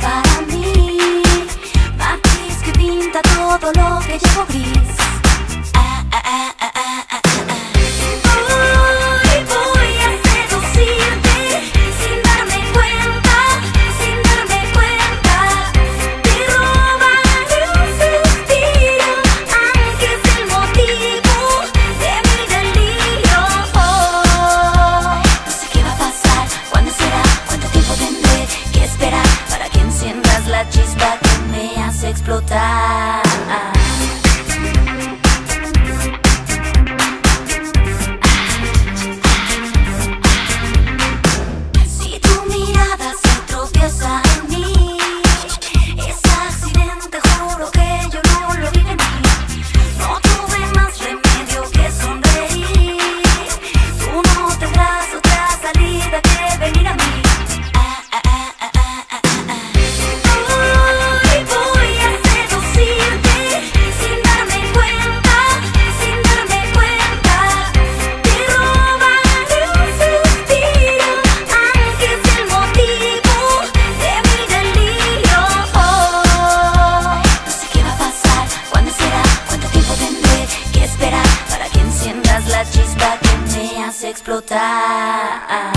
para mí. Matiz que pinta todo lo que llevo gris. la chispa que me hace explotar. Explotar.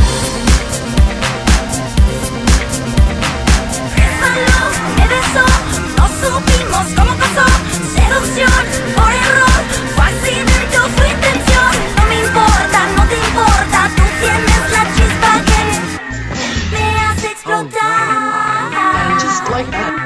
me besó, no supimos cómo pasó, seducción por error, fue accidente o fue intención, no me importa, no te importa, tú tienes la chispa que me hace explotar. That.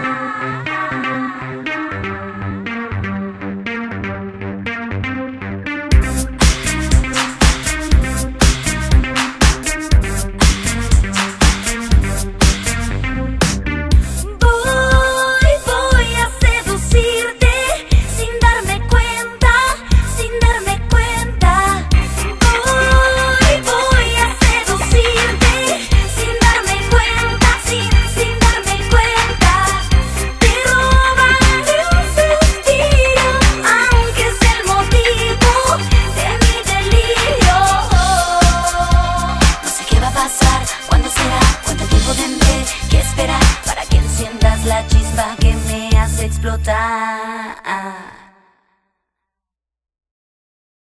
Chispa que me hace explotar.